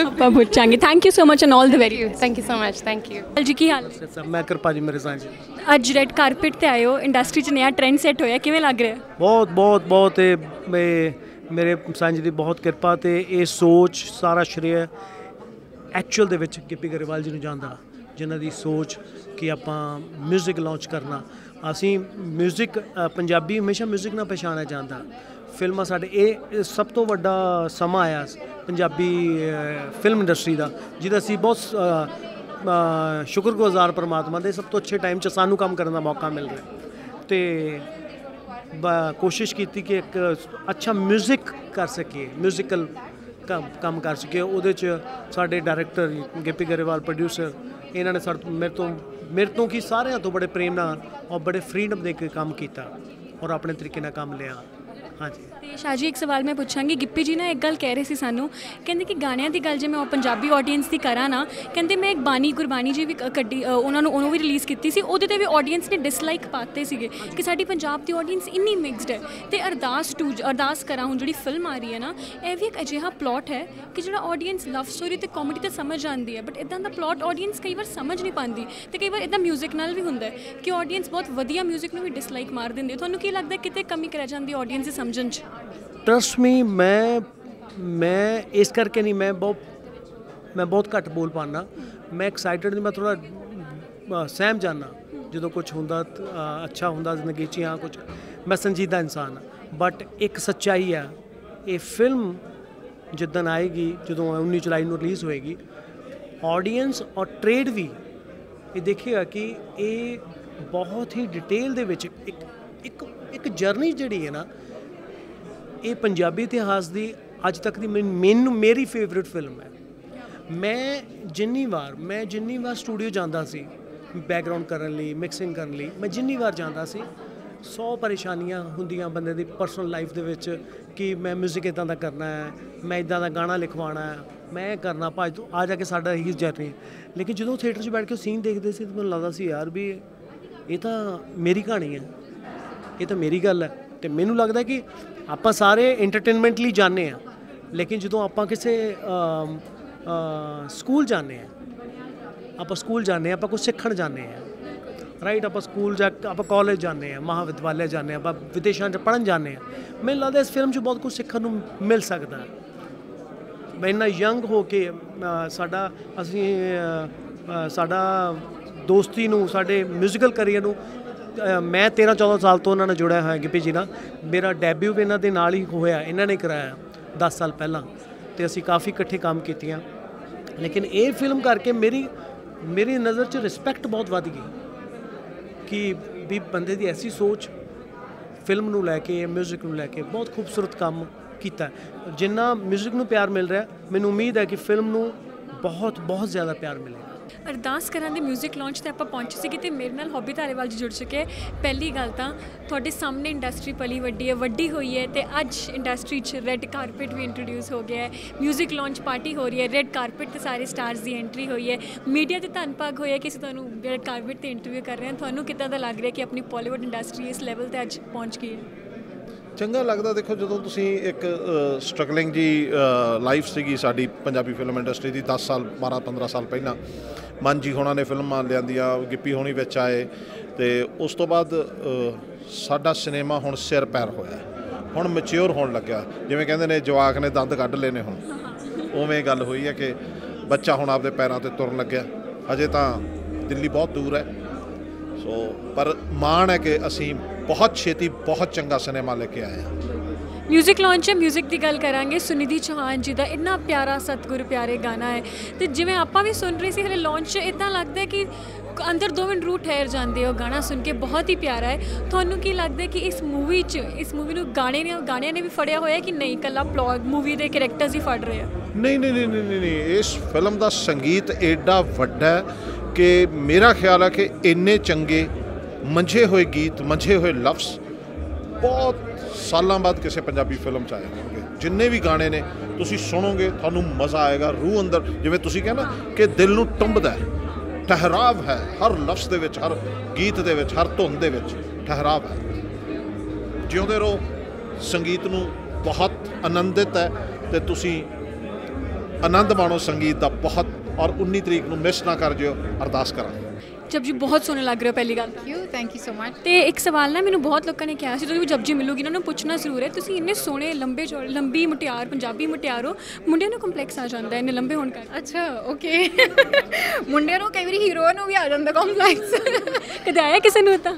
ਆਪਾਂ ਪੁੱਛਾਂਗੇ thank you so much and all the very
thank you so much thank you
ਜੀ ਕੀ ਹਾਲ ਹੈ?
ਮੈਂ ਕਿਰਪਾ ਜੀ ਮੇਰੇ ਸਾਂਝ
ਅੱਜ ਰੈੱਡ ਕਾਰਪੇਟ ਤੇ ਆਏ ਹੋ ਇੰਡਸਟਰੀ 'ਚ ਨਵਾਂ ਟ੍ਰੈਂਡ ਸੈੱਟ ਹੋਇਆ ਕਿਵੇਂ ਲੱਗ ਰਿਹਾ
ਬਹੁਤ ਬਹੁਤ ਬਹੁਤ ਇਹ ਮੇ- ਮੇਰੇ ਸਾਂਝ ਦੀ ਬਹੁਤ ਕਿਰਪਾ ਤੇ ਇਹ ਸੋਚ ਸਾਰਾ ਸ਼੍ਰੇਅ ਐਕਚੁਅਲ ਦੇ ਵਿੱਚ ਗਿੱਪੀ ਗਰੇਵਾਲ ਜੀ ਨੂੰ ਜਾਂਦਾ ਜਿਨ੍ਹਾਂ ਦੀ ਸੋਚ ਕਿ ਆਪਾਂ 뮤직 ਲਾਂਚ ਕਰਨਾ ਅਸੀਂ 뮤직 ਪੰਜਾਬੀ ਹਮੇਸ਼ਾ 뮤직 ਨਾਲ ਪਛਾਣਿਆ ਜਾਂਦਾ ਫਿਲਮਾਂ ਸਾਡੇ, ਇਹ ਸਭ ਤੋਂ ਵੱਡਾ ਸਮਾਂ ਆਇਆ ਪੰਜਾਬੀ ਫਿਲਮ ਇੰਡਸਟਰੀ ਦਾ, ਜਿਹਦਾ ਅਸੀਂ ਬਹੁਤ ਸ਼ੁਕਰਗੁਜ਼ਾਰ ਪਰਮਾਤਮਾ ਦੇ, ਸਭ ਤੋਂ ਅੱਛੇ ਟਾਈਮ 'ਚ ਸਾਨੂੰ ਕੰਮ ਕਰਨ ਦਾ ਮੌਕਾ ਮਿਲ ਰਿਹਾ ਤੇ ਕੋਸ਼ਿਸ਼ ਕੀਤੀ ਕਿ ਇੱਕ ਅੱਛਾ 뮤직 ਕਰ ਸਕੀਏ 뮤지컬 ਕੰਮ ਕਰ ਸਕੀਏ। ਉਹਦੇ 'ਚ ਸਾਡੇ ਡਾਇਰੈਕਟਰ ਗਿੱਪੀ ਗਰੇਵਾਲ ਪ੍ਰੋਡਿਊਸਰ ਇਹਨਾਂ ਨੇ ਸਾਡੇ ਮੇਰੇ ਤੋਂ ਮੇਰੇ ਤੋਂ ਕੀ ਸਾਰਿਆਂ ਤੋਂ ਬੜੇ ਪ੍ਰੇਮ ਨਾਲ ਔਰ ਬੜੇ ਫ੍ਰੀडम ਦੇ ਕੇ ਕੰਮ ਕੀਤਾ ਔਰ ਆਪਣੇ ਤਰੀਕੇ ਨਾਲ ਕੰਮ ਲਿਆ। ਹਾਂਜੀ।
ਤੇ ਸ਼ਾਹ ਜੀ, ਇੱਕ ਸਵਾਲ ਮੈਂ ਪੁੱਛਾਂਗੀ। ਗਿੱਪੀ ਜੀ ਨਾ ਇੱਕ ਗੱਲ ਕਹਿ ਰਹੇ ਸੀ ਸਾਨੂੰ। ਕਹਿੰਦੇ ਕਿ ਗਾਣਿਆਂ ਦੀ ਗੱਲ ਜੇ ਮੈਂ ਉਹ ਪੰਜਾਬੀ ਆਡੀਅנס ਦੀ ਕਰਾਂ ਨਾ, ਕਹਿੰਦੇ ਮੈਂ ਇੱਕ ਬਾਣੀ ਗੁਰਬਾਣੀ ਜੀ ਵੀ ਕੱਢੀ ਉਹਨਾਂ ਨੂੰ, ਉਹਨੂੰ ਵੀ ਰਿਲੀਜ਼ ਕੀਤੀ ਸੀ। ਉਹਦੇ ਤੇ ਵੀ ਆਡੀਅנס ਨੇ ਡਿਸਲਾਈਕ ਪਾਤੇ ਸੀਗੇ ਕਿ ਸਾਡੀ ਪੰਜਾਬ ਦੀ ਆਡੀਅנס ਇੰਨੀ ਮਿਕਸਡ ਹੈ। ਤੇ ਅਰਦਾਸ ਟੂ ਅਰਦਾਸ ਕਰਾਂ ਹੁਣ ਜਿਹੜੀ ਫਿਲਮ ਆ ਰਹੀ ਹੈ ਨਾ, ਇਹ ਵੀ ਇੱਕ ਅਜਿਹਾ ਪਲਾਟ ਹੈ ਕਿ ਜਿਹੜਾ ਆਡੀਅנס ਲਵ ਸਟੋਰੀ ਤੇ ਕਾਮੇਡੀ ਤੇ ਸਮਝ ਆਉਂਦੀ ਹੈ। ਬਟ ਇਦਾਂ ਦਾ ਪਲਾਟ ਆਡੀਅנס ਕਈ ਵਾਰ ਸਮਝ ਨਹੀਂ ਪਾਉਂਦੀ ਤੇ ਕਈ ਵਾਰ ਇਦਾਂ 뮤직 ਨਾਲ ਵੀ ਹੁੰਦਾ ਹੈ ਕਿ ਆਡੀਅנס ਬਹੁਤ ਵਧੀਆ 뮤직 ਨੂੰ ਵੀ ਡਿਸਲਾਈਕ ਮਾਰ ਦਿੰਦੇ ਤੁਹਾਨੂੰ ਕੀ ਲੱਗਦਾ ਕਿਤੇ ਕਮੀ ਕਰ ਜਾਂਦੀ ਆਡੀਅנס ਸਮਝਣ 'ਚ?
ਟਰਸਟ ਮੀ ਮੈਂ ਮੈਂ ਇਸ ਕਰਕੇ ਨਹੀਂ, ਮੈਂ ਬਹੁਤ ਮੈਂ ਬਹੁਤ ਘੱਟ ਬੋਲ ਪਾਣਾ ਮੈਂ ਐਕਸਾਈਟਡ ਨਹੀਂ, ਮੈਂ ਥੋੜਾ ਸਹਿਮ ਜਾਣਾ ਜਦੋਂ ਕੁਝ ਹੁੰਦਾ ਅੱਛਾ ਹੁੰਦਾ, ਜ਼ਿੰਦਗੀ 'ਚ ਜਾਂ ਕੁਝ ਮੈਂ ਸੰਜੀਦਾ ਇਨਸਾਨ ਬਟ ਇੱਕ ਸੱਚਾਈ ਆ, ਇਹ ਫਿਲਮ ਜਿੱਦਣ ਆਏਗੀ, ਜਦੋਂ 19 ਜੁਲਾਈ ਨੂੰ ਰਿਲੀਜ਼ ਹੋਏਗੀ ਆਡੀਅנס ਔਰ ਟ੍ਰੇਡ ਵੀ, ਇਹ ਦੇਖੇਗਾ ਕਿ ਇਹ ਬਹੁਤ ਹੀ ਡਿਟੇਲ ਦੇ ਵਿੱਚ ਇੱਕ ਇੱਕ ਇੱਕ ਜਰਨੀ ਜਿਹੜੀ ਹੈ ਨਾ ਇਹ ਪੰਜਾਬੀ ਇਤਿਹਾਸ ਦੀ ਅੱਜ ਤੱਕ ਦੀ ਮੈਨੂੰ ਮੇਰੀ ਫੇਵਰਿਟ ਫਿਲਮ ਹੈ। ਮੈਂ ਜਿੰਨੀ ਵਾਰ, ਮੈਂ ਜਿੰਨੀ ਵਾਰ ਸਟੂਡੀਓ ਜਾਂਦਾ ਸੀ ਬੈਕਗ੍ਰਾਉਂਡ ਕਰਨ ਲਈ ਮਿਕਸਿੰਗ ਕਰਨ ਲਈ, ਮੈਂ ਜਿੰਨੀ ਵਾਰ ਜਾਂਦਾ ਸੀ 100 ਪਰੇਸ਼ਾਨੀਆਂ ਹੁੰਦੀਆਂ ਬੰਦੇ ਦੀ ਪਰਸਨਲ ਲਾਈਫ ਦੇ ਵਿੱਚ ਕਿ ਮੈਂ 뮤직 ਇਦਾਂ ਦਾ ਕਰਨਾ ਹੈ, ਮੈਂ ਇਦਾਂ ਦਾ ਗਾਣਾ ਲਿਖਵਾਉਣਾ ਹੈ, ਮੈਂ ਇਹ ਕਰਨਾ ਭਾਜ ਤੂੰ ਆ ਜਾ ਕੇ ਸਾਡਾ ਇਹੀ ਜਰਨੀ ਲੇਕਿਨ ਜਦੋਂ ਥੀਏਟਰ 'ਚ ਬੈਠ ਕੇ ਸੀਨ ਦੇਖਦੇ ਸੀ, ਤਾਂ ਮੈਨੂੰ ਲੱਗਦਾ ਸੀ, ਯਾਰ ਵੀ ਇਹ ਤਾਂ ਮੇਰੀ ਕਹਾਣੀ ਹੈ, ਇਹ ਤਾਂ ਮੇਰੀ ਗੱਲ ਹੈ। ਤੇ ਮੈਨੂੰ ਲੱਗਦਾ ਕਿ ਆਪਾਂ ਸਾਰੇ ਐਂਟਰਟੇਨਮੈਂਟ ਲਈ ਜਾਂਦੇ ਆ ਲੇਕਿਨ ਜਦੋਂ ਆਪਾਂ ਕਿਸੇ ਅਮ, ਅ, ਸਕੂਲ ਜਾਂਦੇ ਆ ਆਪਾਂ ਸਕੂਲ ਜਾਂਦੇ ਆ ਆਪਾਂ ਕੁਝ ਸਿੱਖਣ ਜਾਂਦੇ ਆ ਰਾਈਟ ਆਪਾਂ ਸਕੂਲ ਜਾ ਕੇ ਆਪਾਂ ਕਾਲਜ ਜਾਂਦੇ ਆ ਮਹਾਵਿਦਿਆਲਿਆ ਜਾਂਦੇ ਆ ਆਪਾਂ ਵਿਦੇਸ਼ਾਂ 'ਚ ਪੜ੍ਹਨ ਜਾਂਦੇ ਆ ਮੈਨੂੰ ਲੱਗਦਾ ਇਸ ਫਿਲਮ 'ਚ ਬਹੁਤ ਕੁਝ ਸਿੱਖਣ ਨੂੰ ਮਿਲ ਸਕਦਾ ਹੈ ਮੈਂ ਇੰਨਾ ਯੰਗ ਹੋ ਕੇ ਅ, ਸਾਡਾ ਅਸੀਂ ਅ, ਅ, ਸਾਡਾ ਦੋਸਤੀ ਨੂੰ ਸਾਡੇ 뮤지컬 ਕਰੀਅਰ ਨੂੰ ਅ, ਮੈਂ 13 14 ਸਾਲ ਤੋਂ ਉਹਨਾਂ ਨਾਲ ਜੁੜਿਆ ਹੋਇਆ ਗਿੱਪੀ ਜੀ ਨਾਲ ਮੇਰਾ ਡੈਬਿਊ ਵੀ ਇਹਨਾਂ ਦੇ ਨਾਲ ਹੀ ਹੋਇਆ ਇਹਨਾਂ ਨੇ ਕਰਾਇਆ 10 ਸਾਲ ਪਹਿਲਾਂ ਤੇ ਅਸੀਂ ਕਾਫੀ ਇਕੱਠੇ ਕੰਮ ਕੀਤੀਆਂ ਲੇਕਿਨ ਇਹ ਫਿਲਮ ਕਰਕੇ ਮੇਰੀ ਮੇਰੀ ਨਜ਼ਰ 'ਚ ਰਿਸਪੈਕਟ ਬਹੁਤ ਵੱਧ ਗਈ ਕਿ ਵੀ ਬੰਦੇ ਦੀ ਐਸੀ ਸੋਚ ਫਿਲਮ ਨੂੰ ਲੈ ਕੇ 뮤직 ਨੂੰ ਲੈ ਕੇ ਬਹੁਤ ਖੂਬਸੂਰਤ ਕੰਮ ਕੀਤਾ ਹੈ। ਜਿੰਨਾ 뮤직 ਨੂੰ ਪਿਆਰ ਮਿਲ ਰਿਹਾ ਮੈਨੂੰ ਉਮੀਦ ਹੈ ਕਿ ਫਿਲਮ ਨੂੰ ਬਹੁਤ ਬਹੁਤ ਜ਼ਿਆਦਾ ਪਿਆਰ ਮਿਲੇਗਾ
ਅਰਦਾਸ ਕਰਾਂ ਦੇ 뮤직 ਲਾਂਚ ਤੇ ਆਪਾਂ ਪਹੁੰਚੇ ਸੀ ਤੇ ਮੇਰੇ ਨਾਲ ਹੌਬੀ ਧਾਰੇਵਾਲ ਜੀ ਜੁੜ ਚੁੱਕੇ ਹੈ। ਪਹਿਲੀ ਗੱਲ ਤਾਂ ਤੁਹਾਡੇ ਸਾਹਮਣੇ ਇੰਡਸਟਰੀ ਪਲੀ ਵੱਡੀ ਹੈ ਵੱਡੀ ਹੋਈ ਹੈ ਤੇ ਅੱਜ ਇੰਡਸਟਰੀ 'ਚ ਰੈੱਡ ਕਾਰਪੇਟ ਵੀ ਇੰਟਰੋਡਿਊਸ ਹੋ ਗਿਆ ਹੈ 뮤직 ਲਾਂਚ ਪਾਰਟੀ ਹੋ ਰਹੀ ਹੈ ਰੈੱਡ ਕਾਰਪੇਟ ਤੇ ਸਾਰੇ ਸਟਾਰਸ ਦੀ ਐਂਟਰੀ ਹੋਈ ਹੈ ਮੀਡੀਆ ਤੇ ਧੰਨ ਭਾਗ ਹੋਇਆ ਕਿ ਅਸੀਂ ਤੁਹਾਨੂੰ ਰੈੱਡ ਕਾਰਪੇਟ ਤੇ ਇੰਟਰਵਿਊ ਕਰ ਰਹੇ ਹਾਂ ਤੁਹਾਨੂੰ ਕਿੱਦਾਂ ਦਾ ਲੱਗ ਰਿਹਾ ਕਿ ਆਪਣੀ ਬਾਲੀਵੁੱਡ ਇੰਡਸਟਰੀ ਇਸ ਲੈਵਲ ਤੇ ਅੱਜ ਪਹੁੰਚ ਗਈ ਹੈ
ਚੰਗਾ ਲੱਗਦਾ ਦੇਖੋ ਜਦੋਂ ਤੁਸੀਂ ਇੱਕ ਸਟਰਗਲਿੰਗ ਜੀ ਲਾਈਫ ਸੀਗੀ ਸਾਡੀ ਪੰਜਾਬੀ ਫਿਲਮ ਇੰਡਸਟਰੀ ਦੀ 10 ਸਾਲ 12 15 ਸਾਲ ਪਹਿਲਾਂ। ਮਨ ਜੀ ਹੋਣਾ ਨੇ ਫਿਲਮਾਂ ਲਿਆਂਦੀਆਂ, ਗਿੱਪੀ ਹੋਣੀ ਵਿੱਚ ਆਏ, ਤੇ ਉਸ ਤੋਂ ਬਾਅਦ ਸਾਡਾ ਸਿਨੇਮਾ ਹੁਣ ਸਿਰ ਪੈਰ ਹੋਇਆ। ਹੁਣ ਮੈਚਿਓਰ ਹੋਣ ਲੱਗਿਆ। ਜਿਵੇਂ ਕਹਿੰਦੇ ਨੇ, ਜਵਾਕ ਨੇ ਦੰਦ ਕੱਢ ਲਏ ਨੇ ਹੁਣ। ਉਵੇਂ ਗੱਲ ਹੋਈ ਹੈ ਕਿ ਬੱਚਾ ਹੁਣ ਆਪਦੇ ਪੈਰਾਂ ਤੇ ਤੁਰਨ ਲੱਗਿਆ। ਅਜੇ ਤਾਂ ਦਿੱਲੀ ਬਹੁਤ ਦੂਰ ਹੈ। ਸੋ, ਪਰ ਮਾਣ ਹੈ ਕਿ ਅਸੀਂ ਬਹੁਤ ਛੇਤੀ ਬਹੁਤ ਚੰਗਾ ਸਿਨੇਮਾ ਲੈ ਕੇ ਆਏ ਹਾਂ
ਮਿਊਜ਼ਿਕ ਲਾਂਚ ਹੈ ਮਿਊਜ਼ਿਕ ਦੀ ਗੱਲ ਕਰਾਂਗੇ ਸੁਨਿਧੀ ਚੌਹਾਨ ਜੀ ਦਾ ਇੰਨਾ ਪਿਆਰਾ ਸਤਿਗੁਰ ਪਿਆਰੇ ਗਾਣਾ ਹੈ। ਤੇ ਜਿਵੇਂ ਆਪਾਂ ਵੀ ਸੁਣ ਰਹੇ ਸੀ ਹਲੇ ਲਾਂਚ 'ਚ ਇਦਾਂ ਲੱਗਦਾ ਹੈ ਕਿ ਅੰਦਰ ਦੋ ਮਿੰਟ ਰੂਹ ਠਹਿਰ ਜਾਂਦੇ ਹੋ ਗਾਣਾ ਸੁਣ ਕੇ ਬਹੁਤ ਹੀ ਪਿਆਰਾ ਹੈ। ਤੁਹਾਨੂੰ ਕੀ ਲੱਗਦਾ ਕਿ ਇਸ ਮੂਵੀ 'ਚ ਇਸ ਮੂਵੀ ਨੂੰ ਗਾਣੇ ਨੇ ਗਾਣਿਆਂ ਨੇ ਵੀ ਫੜਿਆ ਹੋਇਆ ਕਿ ਨਹੀਂ? ਕੱਲਾ ਪਲॉट ਮੂਵੀ ਦੇ ਕੈਰੈਕਟਰਸ ਹੀ ਫੜ ਰਹੇ ਆ।
ਨਹੀਂ ਨਹੀਂ ਨਹੀਂ ਨਹੀਂ, ਨਹੀਂ ਇਸ ਫਿਲਮ ਦਾ ਸੰਗੀਤ ਐਡਾ ਵੱਡਾ ਹੈ ਕਿ ਮੇਰਾ ਖਿਆਲ ਹੈ ਕਿ ਇੰਨੇ ਚੰਗੇ ਮੰਝੇ ਹੋਏ ਗੀਤ, ਮੰਝੇ ਹੋਏ ਲਫ਼ਜ਼ ਬਹੁਤ ਸਾਲਾਂ ਬਾਅਦ ਕਿਸੇ ਪੰਜਾਬੀ ਫਿਲਮ ਚ ਆਏ ਹੋਣਗੇ। ਜਿੰਨੇ ਵੀ ਗਾਣੇ ਨੇ, ਤੁਸੀਂ ਸੁਣੋਗੇ, ਤੁਹਾਨੂੰ ਮਜ਼ਾ ਆਏਗਾ, ਰੂਹ ਅੰਦਰ, ਜਿਵੇਂ ਤੁਸੀਂ ਕਹਿੰਦਾ ਕਿ ਦਿਲ ਨੂੰ ਟੁੰਬਦਾ ਹੈ, ਠਹਿਰਾਵ ਹੈ, ਹਰ ਲਫ਼ਜ਼ ਦੇ ਵਿੱਚ, ਹਰ ਗੀਤ ਦੇ ਵਿੱਚ, ਹਰ ਧੁਨ ਦੇ ਵਿੱਚ ਠਹਿਰਾਵ ਹੈ। ਜਿਉਂਦੇ ਰਹੋ, ਸੰਗੀਤ ਨੂੰ ਬਹੁਤ ਆਨੰਦਿਤ ਹੈ ਤੇ ਤੁਸੀਂ ਆਨੰਦ ਮਾਣੋ ਸੰਗੀਤ ਦਾ ਬਹੁਤ ਔਰ 19 ਤਰੀਕ ਨੂੰ ਮਿਸ ਨਾ ਕਰ ਜਿਓ, ਅਰਦਾਸ ਕਰਾਂ
ਜਪਜੀ ਬਹੁਤ ਸੋਹਣੇ ਲੱਗ ਰਹੇ ਹੋ ਪਹਿਲੀ ਗੱਲ।
Thank you thank you so much
ਤੇ ਇੱਕ ਸਵਾਲ ਨਾ ਮੈਨੂੰ ਬਹੁਤ ਲੋਕਾਂ ਨੇ ਕਿਹਾ ਸੀ ਜਦੋਂ ਵੀ ਜਪਜੀ ਮਿਲੂਗੀ ਨਾ ਉਹਨੂੰ ਪੁੱਛਣਾ ਜ਼ਰੂਰ ਹੈ ਤੁਸੀਂ ਇੰਨੇ ਸੋਹਣੇ ਲੰਬੇ ਚੌੜੇ ਲੰਬੀ ਮੁਟਿਆਰ ਪੰਜਾਬੀ ਮੁਟਿਆਰ ਹੋ ਮੁੰਡਿਆਂ ਨੂੰ ਕੰਪਲੈਕਸ ਆ ਜਾਂਦਾ ਇੰਨੇ ਲੰਬੇ ਹੋਣ ਕਰਕੇ
ਅੱਛਾ ਓਕੇ ਮੁੰਡਿਆਂ ਨੂੰ ਕਈ ਵਾਰੀ ਹੀਰੋ ਨੂੰ ਵੀ ਆ ਜਾਂਦਾ ਕੰਪਲੈਕਸ
ਕਦੇ ਆਇਆ ਕਿਸੇ ਨੂੰ ਤਾਂ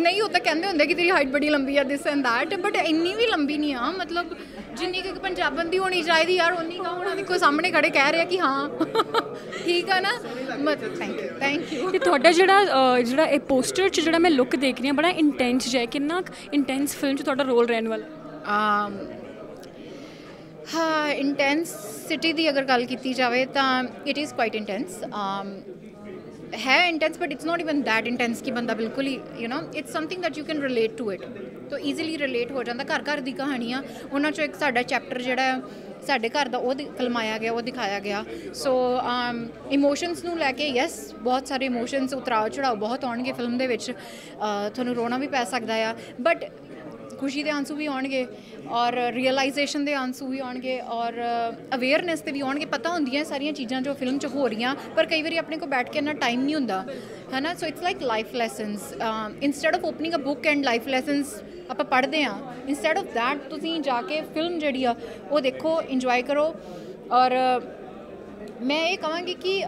ਨਹੀਂ ਉਹ ਤਾਂ ਕਹਿੰਦੇ ਹੁੰਦੇ ਕਿ ਤੇਰੀ ਹਾਈਟ ਬੜੀ ਲੰਬੀ ਆ ਦਿਸ ਐਂਡ ਦੈਟ ਬਟ ਇੰਨੀ ਵੀ ਲੰਬੀ ਨਹੀਂ ਆ ਮਤਲਬ ਜਿੰਨੀ ਕਿ ਪੰਜਾਬਣ ਦੀ ਹੋਣੀ ਚਾਹੀਦੀ ਯਾਰ ਉਨੀ ਕਾ ਉਹਨਾਂ ਦੇ ਕੋਈ ਸਾਹਮਣੇ ਖੜੇ ਕਹਿ ਰਿਹਾ ਕਿ ਹਾਂ ਠੀਕ ਆ ਨਾ ਮਤ ਥੈਂਕ ਯੂ ਥੈਂਕ ਯੂ
ਤੇ ਤੁਹਾਡਾ ਜਿਹੜਾ ਜਿਹੜਾ ਇਹ ਪੋਸਟਰ 'ਚ ਜਿਹੜਾ ਮੈਂ ਲੁੱਕ ਦੇਖ ਰਹੀ ਹਾਂ ਬੜਾ ਇੰਟੈਂਸ ਜਿਹਾ ਕਿੰਨਾ ਇੰਟੈਂਸ ਫਿਲਮ 'ਚ ਤੁਹਾਡਾ ਰੋਲ ਰਹਿਣ ਵਾਲਾ ਹੈ?
um, ਹਾਂ ਇੰਟੈਂਸਿਟੀ ਦੀ ਅਗਰ ਗੱਲ ਕੀਤੀ ਜਾਵੇ ਤਾਂ ਇਟ ਇਜ਼ ਕੁਆਇਟ ਇੰਟੈਂਸ ਹੈ intense but it's not even that intense ਕਿ ਬੰਦਾ ਬਿਲਕੁਲ ਹੀ you know it's something that you can relate to it ਤੋ ਈਜ਼ੀਲੀ ਰਿਲੇਟ ਹੋ ਜਾਂਦਾ ਘਰ ਘਰ ਦੀ ਕਹਾਣੀਆਂ ਉਹਨਾਂ ਚੋਂ ਇੱਕ ਸਾਡਾ ਚੈਪਟਰ ਜਿਹੜਾ ਹੈ, ਸਾਡੇ ਘਰ ਦਾ ਉਹ ਦਿ- ਫਿਲਮਾਇਆ ਗਿਆ ਉਹ ਦਿਖਾਇਆ ਗਿਆ ਸੋ ਇਮੋਸ਼ਨਸ ਨੂੰ ਲੈ ਕੇ ਯੈਸ ਬਹੁਤ ਸਾਰੇ ਇਮੋਸ਼ਨਸ ਉਤਰਾਅ ਚੜਾਓ ਬਹੁਤ ਆਉਣਗੇ ਫਿਲਮ ਦੇ ਵਿੱਚ ਤੁਹਾਨੂੰ ਰੋਣਾ ਵੀ ਪੈ ਸਕਦਾ ਆ ਬਟ ਖੁਸ਼ੀ ਦੇ ਆਂਸੂ ਵੀ ਆਉਣਗੇ ਔਰ ਰੀਅਲਾਈਜੇਸ਼ਨ ਦੇ ਆਂਸੂ ਵੀ ਆਉਣਗੇ ਔਰ ਅਵੇਅਰਨੈਸ ਤੇ ਵੀ ਆਉਣਗੇ। ਪਤਾ ਹੁੰਦੀਆਂ ਸਾਰੀਆਂ ਚੀਜ਼ਾਂ ਜੋ ਫਿਲਮ 'ਚ ਹੋ ਰਹੀਆਂ, ਪਰ ਕਈ ਵਾਰੀ ਆਪਣੇ ਕੋਲ ਬੈਠ ਕੇ ਇੰਨਾ ਟਾਈਮ ਨਹੀਂ ਹੁੰਦਾ ਹੈ ਨਾ so it's like life lessons instead of opening a book and life lessons ਆਪਾਂ ਪੜ੍ਹਦੇ ਆ ਇਨਸਟੈਡ ਆਫ ਥੈਟ ਤੁਸੀਂ ਜਾ ਕੇ ਫਿਲਮ ਜਿਹੜੀ ਆ, ਉਹ ਦੇਖੋ ਇੰਜੋਏ ਕਰੋ। ਔਰ, ਮੈਂ ਇਹ ਕਹਾਂਗੀ ਕਿ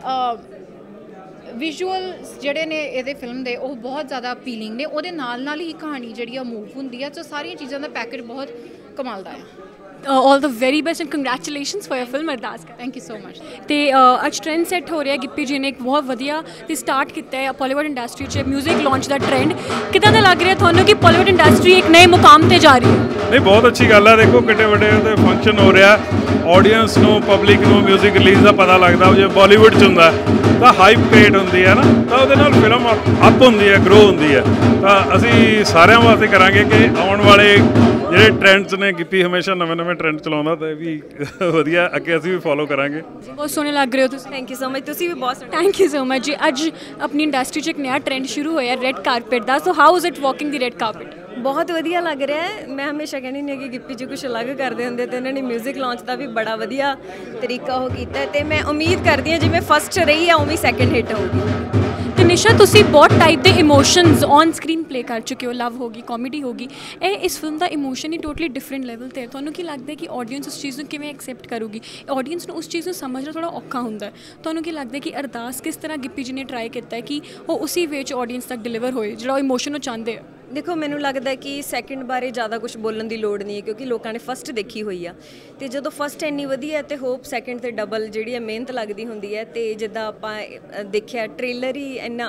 ਵਿਜ਼ੂਅਲ ਜਿਹੜੇ ਨੇ ਇਹਦੇ ਫਿਲਮ ਦੇ, ਉਹ ਬਹੁਤ ਜ਼ਿਆਦਾ ਅਪੀਲਿੰਗ ਨੇ। ਉਹਦੇ ਨਾਲ ਨਾਲ ਹੀ ਕਹਾਣੀ ਜਿਹੜੀ ਆ ਮੂਵ ਹੁੰਦੀ ਆ। ਸੋ ਸਾਰੀਆਂ ਚੀਜ਼ਾਂ ਦਾ ਪੈਕੇਜ ਬਹੁਤ ਕਮਾਲ ਦਾ ਆ
all the very best and congratulations for your film Ardaas Kar.
Thank you so much
ਤੇ ਅ, ਅੱਜ ਟ੍ਰੈਂਡ ਸੈੱਟ ਹੋ ਰਿਹਾ ਗਿੱਪੀ ਜੀ ਨੇ ਇੱਕ ਬਹੁਤ ਵਧੀਆ ਤੇ ਸਟਾਰਟ ਕੀਤਾ ਹੈ ਪੋਲੀਵੁੱਡ ਇੰਡਸਟਰੀ 'ਚ 뮤직 ਲਾਂਚ ਦਾ ਟ੍ਰੈਂਡ ਕਿਦਾਂ ਦਾ ਲੱਗ ਰਿਹਾ ਤੁਹਾਨੂੰ ਕਿ ਪੋਲੀਵੁੱਡ ਇੰਡਸਟਰੀ ਇੱਕ ਨਵੇਂ ਮੁਕਾਮ ਤੇ ਜਾ ਰਹੀ ਹੈ?
ਨਹੀਂ ਬਹੁਤ ਅੱਛੀ ਗੱਲ ਆ ਦੇਖੋ ਕਿੱਡੇ ਵੱਡੇ ਤੇ ਫੰਕਸ਼ਨ ਹੋ ਰਿਹਾ। ਆਡੀਅנס ਨੂੰ ਪਬਲਿਕ ਨੂੰ 뮤직 ਰਿਲੀਜ਼ ਦਾ ਪਤਾ ਲੱਗਦਾ। ਉਹ ਜੇ ਬਾਲੀਵੁੱਡ ਚ ਹੁੰਦਾ ਤਾਂ ਹਾਈਪ ਕ੍ਰੀਏਟ ਹੁੰਦੀ ਹੈ ਨਾ। ਤਾਂ ਉਹਦੇ ਨਾਲ ਫਿਲਮ ਅਪ ਹੁੰਦੀ ਹੈ ਗਰੋ ਹੁੰਦੀ ਹੈ। ਤਾਂ ਅਸੀਂ ਸਾਰਿਆਂ ਵਾਸਤੇ ਕਰਾਂਗੇ ਕਿ ਆਉਣ ਵਾਲੇ ਜਿਹੜੇ ਟ੍ਰੈਂਡਸ ਨੇ ਗਿੱਪੀ ਹਮੇਸ਼ਾ ਨਵੇਂ-ਨਵੇਂ ਟ੍ਰੈਂਡ ਚਲਾਉਂਦਾ ਤਾਂ ਇਹ ਵੀ ਵਧੀਆ। ਅੱਗੇ ਅਸੀਂ ਵੀ ਫੋਲੋ ਕਰਾਂਗੇ।
ਬਹੁਤ ਸੋਹਣੇ ਲੱਗ ਰਹੇ ਹੋ ਤੁਸੀਂ।
ਥੈਂਕ ਯੂ ਸੋ ਮਚ ਤੁਸੀਂ ਵੀ ਬਹੁਤ ਸੋਹਣੇ
ਥੈਂਕ ਯੂ ਸੋ ਮਚ ਜੀ। ਅੱਜ ਆਪਣੀ ਇੰਡਸਟਰੀ 'ਚ ਇੱਕ ਨਵਾਂ ਟ੍ਰੈਂਡ ਸ਼ੁਰੂ ਹੋਇਆ red carpet the. So how is it walking the red carpet
ਬਹੁਤ ਵਧੀਆ ਲੱਗ ਰਿਹਾ ਹੈ। ਮੈਂ ਹਮੇਸ਼ਾ ਕਹਿੰਦੀ ਹੁੰਦੀ ਹਾਂ ਕਿ ਗਿੱਪੀ ਜੀ ਕੁਝ ਅਲੱਗ ਕਰਦੇ ਹੁੰਦੇ ਤੇ ਇਹਨਾਂ ਨੇ 뮤직 ਲਾਂਚ ਦਾ ਵੀ ਬੜਾ ਵਧੀਆ ਤਰੀਕਾ ਉਹ ਕੀਤਾ ਤੇ ਮੈਂ ਉਮੀਦ ਕਰਦੀ ਹਾਂ ਜਿਵੇਂ ਫਸਟ ਰਹੀ ਆ ਉਵੇਂ ਸੈਕੰਡ ਹਿੱਟ ਹੋਊਗੀ।
ਤੇ ਤੁਸੀਂ ਬਹੁਤ ਟਾਈਪ ਦੇ ਇਮੋਸ਼ਨਸ ਔਨ ਸਕਰੀਨ ਪਲੇ ਕਰ ਚੁੱਕੇ ਹੋ ਲਵ ਹੋਗੀ ਕਾਮੇਡੀ ਹੋਗੀ। ਇਹ ਇਸ ਫਿਲਮ ਦਾ ਇਮੋਸ਼ਨ ਹੀ ਟੋਟਲੀ ਡਿਫਰੈਂਟ ਲੈਵਲ ਤੇ ਹੈ। ਤੁਹਾਨੂੰ ਕੀ ਲੱਗਦਾ ਕਿ ਆਡੀਅנס ਉਸ ਚੀਜ਼ ਨੂੰ ਕਿਵੇਂ ਐਕਸੈਪਟ ਕਰੂਗੀ? ਆਡੀਅנס ਨੂੰ ਉਸ ਚੀਜ਼ ਨੂੰ ਸਮਝਣਾ ਥੋੜਾ ਔਖਾ ਹੁੰਦਾ ਤੁਹਾਨੂੰ ਕੀ ਲੱਗਦਾ ਕਿ ਅਰਦਾਸ ਕਿਸ ਤਰ੍ਹਾਂ ਗਿੱਪੀ ਜੀ ਨੇ ਟਰਾਈ ਕੀਤਾ ਕਿ ਉਹ ਉਸੇ ਵੇਚ ਚ ਆਡੀਅנס ਤੱਕ ਡਿਲੀਵਰ ਹੋਏ, ਜਿਹੜਾ ਉਹ ਇਮੋਸ਼ਨ ਉਹ ਚਾਹੁੰਦੇ ਆ?
ਦੇਖੋ ਮੈਨੂੰ ਲੱਗਦਾ ਕਿ ਸੈਕਿੰਡ ਬਾਰੇ ਜ਼ਿਆਦਾ ਕੁਝ ਬੋਲਣ ਦੀ ਲੋੜ ਨਹੀਂ ਹੈ ਕਿਉਂਕਿ ਲੋਕਾਂ ਨੇ ਫਸਟ ਦੇਖੀ ਹੋਈ ਆ। ਤੇ ਜਦੋਂ ਫਸਟ ਇੰਨੀ ਵਧੀਆ ਹੈ ਤੇ ਹੋਪ ਸੈਕਿੰਡ ਤੇ ਡਬਲ ਜਿਹੜੀ ਹੈ ਮਿਹਨਤ ਲੱਗਦੀ ਹੁੰਦੀ ਹੈ ਤੇ ਜਿੱਦਾਂ ਆਪਾਂ ਦੇਖਿਆ ਟ੍ਰੇਲਰ ਹੀ ਇੰਨਾ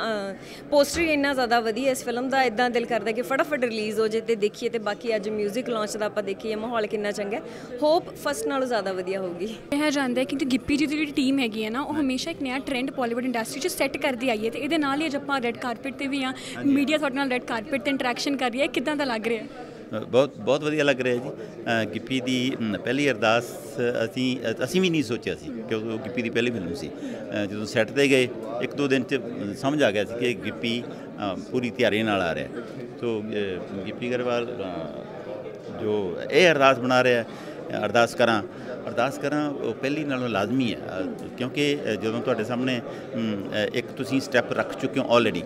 ਪੋਸਟਰ ਹੀ ਇੰਨਾ ਜ਼ਿਆਦਾ ਵਧੀਆ ਇਸ ਫਿਲਮ ਦਾ ਇਦਾਂ ਦਿਲ ਕਰਦਾ ਕਿ ਫਟਾਫਟ ਰਿਲੀਜ਼ ਹੋ ਜੇ ਤੇ ਦੇਖੀਏ ਤੇ ਬਾਕੀ ਅੱਜ 뮤직 ਲਾਂਚ ਦਾ ਆਪਾਂ ਦੇਖੀਏ ਮਾਹੌਲ ਕਿੰਨਾ ਚੰਗਾ ਹੋਪ ਫਸਟ ਨਾਲੋਂ ਜ਼ਿਆਦਾ ਵਧੀਆ ਹੋਊਗੀ।
ਕਿਹਾ ਜਾਂਦਾ ਹੈ ਕਿ ਗਿੱਪੀ ਜੀ ਦੀ ਜਿਹੜੀ ਟੀਮ ਹੈਗੀ ਹੈ ਨਾ ਉਹ ਹਮੇਸ਼ਾ ਇੱਕ ਨਵਾਂ ਟ੍ਰੈਂਡ ਬਾਲੀਵੁੱਡ ਇੰਡਸਟਰੀ 'ਚ ਸੈੱਟ ਕਰਦੀ ਆਈ ਹੈ ਤੇ ਇਹਦੇ ਨਾਲ ਹੀ ਅੱਜ ਆਪਾਂ ਰੈੱਡ ਕਾਰਪਟ ਤੇ ਵੀ ਆ ਮੀਡੀਆ ਤੁਹਾਡੇ ਨਾਲ ਰੈੱਡ ਕਾਰਪਟ ਤੇ ਇੰਟਰੈਕਸ਼ਨ ਕਰ ਰਹੀ ਹੈ? ਕਿਦਾਂ ਦਾ ਲੱਗ ਰਿਹਾ? ਹੈ
ਬਹੁਤ ਬਹੁਤ ਵਧੀਆ ਲੱਗ ਰਿਹਾ ਜੀ। ਗਿੱਪੀ ਦੀ ਪਹਿਲੀ ਅਰਦਾਸ ਅਸੀਂ ਅਸੀਂ ਵੀ ਨਹੀਂ ਸੋਚਿਆ ਸੀ ਕਿਉਂਕਿ ਉਹ ਗਿੱਪੀ ਦੀ ਪਹਿਲੀ ਫਿਲਮ ਸੀ। ਜਦੋਂ ਸੈੱਟ ਤੇ ਗਏ, ਇੱਕ ਦੋ ਦਿਨ ਚ ਸਮਝ ਆ ਗਿਆ ਸੀ ਕਿ ਗਿੱਪੀ ਪੂਰੀ ਤਿਆਰੀ ਨਾਲ ਆ ਰਿਹਾ। ਸੋ ਗਿੱਪੀ ਗਰੇਵਾਲ ਜੋ ਇਹ ਅਰਦਾਸ ਬਣਾ ਰਿਹਾ ਅਰਦਾਸ ਕਰਾਂ ਅਰਦਾਸ ਕਰਾਂ, ਉਹ ਪਹਿਲੀ ਨਾਲੋਂ ਲਾਜ਼ਮੀ ਹੈ। ਕਿਉਂਕਿ ਜਦੋਂ ਤੁਹਾਡੇ ਸਾਹਮਣੇ ਇੱਕ ਤੁਸੀਂ ਸਟੈਪ ਰੱਖ ਚੁੱਕੇ ਹੋ ਆਲਰੇਡੀ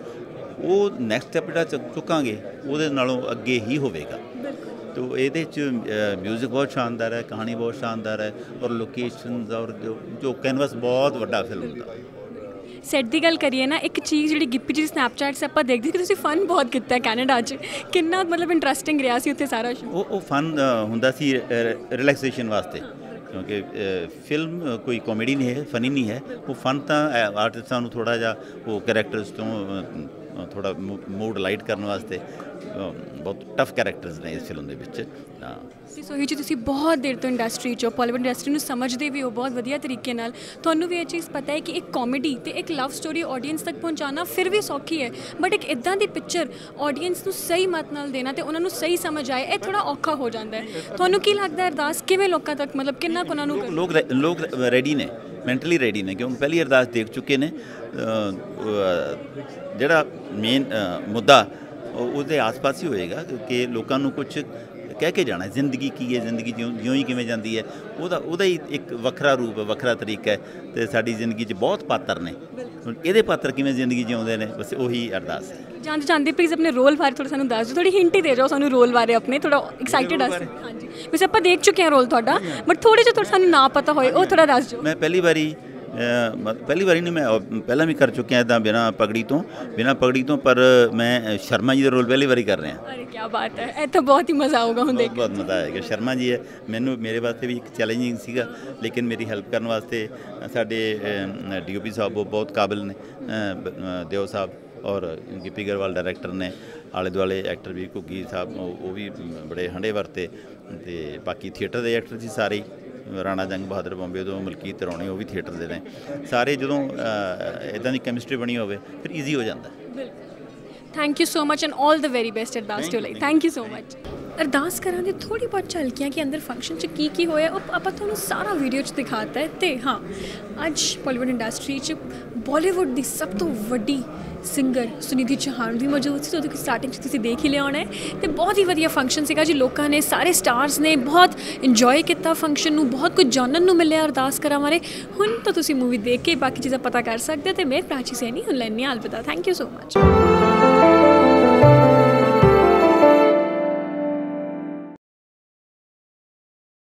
ਉਹ ਨੈਕਸਟ ਸਟੈਪ ਜਿਹੜਾ ਚੁੱਕ ਚੁੱਕਾਂਗੇ ਉਹਦੇ ਨਾਲੋਂ ਅੱਗੇ ਹੀ ਹੋਵੇਗਾ। ਤੋ ਇਹਦੇ ਚ ਮਿਊਜ਼ਿਕ ਬਹੁਤ ਸ਼ਾਨਦਾਰ ਹੈ ਕਹਾਣੀ ਬਹੁਤ ਸ਼ਾਨਦਾਰ ਹੈ ਔਰ ਲੋਕੇਸ਼ਨਸ ਔਰ ਜੋ ਕੈਨਵਸ ਬਹੁਤ ਵੱਡਾ ਫਿਲਮ ਦਾ
ਸੈੱਟ ਦੀ ਗੱਲ ਕਰੀਏ ਨਾ ਇੱਕ ਚੀਜ਼ ਜਿਹੜੀ ਗਿੱਪੀ ਜੀ ਸਨੈਪਚੈਟ 'ਤੇ ਆਪਾਂ ਦੇਖਦੇ ਕਿ ਤੁਸੀਂ ਫਨ ਬਹੁਤ ਕੀਤਾ ਕੈਨੇਡਾ 'ਚ। ਕਿੰਨਾ ਮਤਲਬ ਇੰਟਰਸਟਿੰਗ ਰਿਹਾ ਸੀ ਉੱਥੇ ਸਾਰਾ
ਉਹ ਉਹ ਫਨ ਹੁੰਦਾ ਸੀ ਰਿਲੈਕਸੇਸ਼ਨ ਵਾਸਤੇ। ਕਿਉਂਕਿ ਫਿਲਮ ਕੋਈ ਕਾਮੇਡੀ ਨਹੀਂ ਹੈ ਫਨੀ ਨਹੀਂ ਹੈ। ਉਹ ਫਨ ਤਾਂ ਆਰਟਿਸਟਾਂ ਨੂੰ ਥੋੜਾ ਜਿਹਾ ਉਹ ਕੈਰੈਕਟਰਸ ਤੋਂ ਥੋੜਾ ਮੂਡ ਲਾਈਟ ਕਰਨ ਵਾਸਤੇ ਬਹੁਤ ਟਫ ਕੈਰੈਕਟਰਸ ਨੇ ਇਸ ਫਿਲਮ ਦੇ ਵਿੱਚ।
ਤੁਸੀਂ ਸੋਹੀ ਜੀ ਤੁਸੀਂ ਬਹੁਤ ਦੇਰ ਤੋਂ ਇੰਡਸਟਰੀ 'ਚੋਂ ਪੋਲੀਵੁੱਡ ਇੰਡਸਟਰੀ ਨੂੰ ਸਮਝਦੇ ਵੀ ਹੋ ਬਹੁਤ ਵਧੀਆ ਤਰੀਕੇ ਨਾਲ। ਤੁਹਾਨੂੰ ਵੀ ਇਹ ਚੀਜ਼ ਪਤਾ ਹੈ ਕਿ ਇੱਕ ਕਾਮੇਡੀ ਤੇ ਇੱਕ ਲਵ ਸਟੋਰੀ ਆਡੀਅנס ਤੱਕ ਪਹੁੰਚਾਉਣਾ ਫਿਰ ਵੀ ਸੌਖੀ ਹੈ। ਬਟ ਇੱਕ ਇਦਾਂ ਦੀ ਪਿਕਚਰ ਆਡੀਅנס ਨੂੰ ਸਹੀ ਮਤ ਨਾਲ ਦੇਣਾ ਤੇ ਉਹਨਾਂ ਨੂੰ ਸਹੀ ਸਮਝ ਆਏ ਇਹ ਥੋੜਾ ਔਖਾ ਹੋ ਜਾਂਦਾ ਹੈ। ਤੁਹਾਨੂੰ ਕੀ ਲੱਗਦਾ ਅਰਦਾਸ? ਕਿਵੇਂ ਲੋਕਾਂ ਤੱਕ ਮਤਲਬ ਕਿੰਨਾ ਕੁ ਉਹਨਾਂ ਨੂੰ
ਲੋਕ ਲੋਕ ਰੈਡੀ ਨੇ। ਮੈਂਟਲੀ ਰੈਡੀ ਨੇ, ਕਿਉਂਕਿ ਪਹਿਲੀ ਅਰਦਾਸ ਦੇਖ ਚੁੱਕੇ ਨੇ ਜਿਹੜਾ ਮੇਨ ਮੁੱਦਾ, ਉਹ- ਉਹਦੇ ਆਸ-ਪਾਸ ਹੀ ਹੋਏਗਾ ਕਿ ਲੋਕਾਂ ਨੂੰ ਕੁਝ ਕਹਿ ਕੇ ਜਾਣਾ ਜ਼ਿੰਦਗੀ ਕੀ ਹੈ, ਜ਼ਿੰਦਗੀ ਜਿਉਂ ਜਿਉਂ ਹੀ ਕਿਵੇਂ ਜਾਂਦੀ ਹੈ। ਉਹਦਾ ਉਹਦਾ ਹੀ ਇੱਕ ਵੱਖਰਾ ਰੂਪ ਹੈ ਵੱਖਰਾ ਤਰੀਕਾ ਹੈ ਤੇ ਸਾਡੀ ਜ਼ਿੰਦਗੀ 'ਚ ਬਹੁਤ ਪਾਤਰ ਨੇ। ਹੁਣ ਇਹਦੇ ਪਾਤਰ ਕਿਵੇਂ ਜ਼ਿੰਦਗੀ ਜਿਉਂਦੇ ਨੇ? ਬਸ ਉਹੀ ਅਰਦਾਸ ਹੈ।
ਜਾਂਦੇ ਜਾਂਦੇ ਪਲੀਜ਼ ਆਪਣੇ ਰੋਲ ਬਾਰੇ ਥੋੜਾ ਸਾਨੂੰ ਦੱਸ ਦਿਓ। ਥੋੜੀ ਹਿੰਟ ਹੀ ਦੇ ਜਾਓ ਸਾਨੂੰ ਰੋਲ ਬਾਰੇ ਆਪਣੇ ਥੋੜਾ ਐਕਸਾਈਟਿਡ
ਬਾਰੇ?
ਹਾਂਜੀ। ਵੈਸੇ ਆਪਾਂ ਦੇਖ ਚੁੱਕੇ ਹਾਂ ਰੋਲ ਤੁਹਾਡਾ ਬਟ ਥੋੜੇ ਜਿਹਾ ਥੋੜਾ ਸਾਨੂੰ ਨਾ ਪਤਾ ਹੋਏ ਉਹ ਥੋੜਾ ਦੱਸ ਦਿਓ।
ਮੈਂ ਪਹਿਲੀ ਵਾਰੀ ਪਹਿਲੀ ਵਾਰੀ ਨਹੀਂ ਮੈਂ ਪਹਿਲਾਂ ਵੀ ਕਰ ਚੁੱਕਿਆ ਇਦਾਂ ਬਿਨਾਂ ਪਗੜੀ ਤੋਂ ਬਿਨਾਂ ਪਗੜੀ ਤੋਂ ਪਰ ਮੈਂ ਸ਼ਰਮਾ ਜੀ ਦਾ ਰੋਲ ਪਹਿਲੀ ਵਾਰੀ ਕਰ ਰਿਹਾ।
ਅਰੇ ਕੀ ਬਾਤ ਹੈ ਇਹ ਤਾਂ ਬਹੁਤ ਹੀ ਮਜ਼ਾ ਆਊਗਾ ਹੁਣ ਦੇਖ
ਬਹੁਤ ਮਜ਼ਾ ਆਏਗਾ। ਸ਼ਰਮਾ ਜੀ ਹੈ ਮੈਨੂੰ ਮੇਰੇ ਵਾਸਤੇ ਵੀ ਇੱਕ ਚੈਲੰਜਿੰਗ ਸੀਗਾ ਲੇਕਿਨ ਮੇਰੀ ਹੈਲਪ ਕਰਨ ਵਾਸਤੇ ਸਾਡੇ ਡੀਓਪੀ ਸਾਹਿਬ ਉਹ ਬਹੁਤ ਕਾਬਿਲ ਨੇ ਦਿਓ ਸਾਹਿਬ ਔਰ ਗਿੱਪੀ ਗਰਵਾਲ ਡਾਇਰੈਕਟਰ ਨੇ ਆਲੇ ਦੁਆਲੇ ਐਕਟਰ ਵੀ ਘੁੱਗੀ ਸਾਹਿਬ ਉਹ ਵੀ ਬੜੇ ਹੰਡੇ ਵਰਤੇ ਤੇ ਬਾਕੀ ਥੀਏਟਰ ਦੇ ਐਕਟਰ ਸੀ ਸਾਰੇ ਰਾਣਾ ਜੰਗ ਬਹਾਦਰ ਬੰਬੇ ਤੋਂ ਮਲਕੀਤ ਰੌਣੀ ਉਹ ਵੀ ਥੀਏਟਰ ਦੇ ਨੇ। ਸਾਰੇ ਜਦੋਂ ਇਦਾਂ ਦੀ ਕੈਮਿਸਟਰੀ ਬਣੀ ਹੋਵੇ ਫਿਰ ਈਜ਼ੀ ਹੋ ਜਾਂਦਾ।
Thank you so much and 올 the very best Ardaas two ਲਈ thank you so much Ardaas Karaan ਦੀ ਥੋੜੀ ਬਹੁਤ ਝਲਕੀਆਂ ਕਿ ਅੰਦਰ ਫੰਕਸ਼ਨ 'ਚ ਕੀ ਕੀ ਹੋਇਆ, ਉਹ ਆਪਾਂ ਤੁਹਾਨੂੰ ਸਾਰਾ ਵੀਡੀਓ 'ਚ ਦਿਖਾਤਾ ਹੈ ਤੇ ਹਾਂ, ਅੱਜ ਬਾਲੀਵੁੱਡ ਇੰਡਸਟਰੀ 'ਚ ਬਾਲੀਵੁੱਡ ਦੀ ਸਭ ਤੋਂ ਵੱਡੀ ਸਿੰਗਰ ਸੁਨੀਧੀ ਚੌਹਾਨ ਵੀ ਮੌਜੂਦ ਸੀ ਜਦੋਂ ਕਿ ਸਟਾਰਟਿੰਗ 'ਚ ਤੁਸੀਂ ਦੇਖ ਹੀ ਲਿਆ ਹੋਣਾ ਤੇ ਬਹੁਤ ਹੀ ਵਧੀਆ ਫੰਕਸ਼ਨ ਸੀਗਾ ਜੀ, ਲੋਕਾਂ ਨੇ, ਸਾਰੇ ਸਟਾਰਸ ਨੇ ਬਹੁਤ ਇੰਜੋਏ ਕੀਤਾ ਫੰਕਸ਼ਨ ਨੂੰ, ਬਹੁਤ ਕੁਝ ਜਾਣਨ ਨੂੰ ਮਿਲਿਆ ਅਰਦਾਸ ਕਰਾਂ ਬਾਰੇ। ਹੁਣ ਤਾਂ ਤੁਸੀਂ ਮੂਵੀ ਦੇਖ ਕੇ ਬਾਕੀ ਚੀਜ਼ਾਂ ਪਤਾ ਕਰ ਸਕਦੇ ਹੋ ਤੇ ਮੈਂ ਪ੍ਰਾਚੀ ਸੈਣੀ, ਹੁਣ ਲੈਣੀ ਅਲਵਿਦਾ। Thank you so much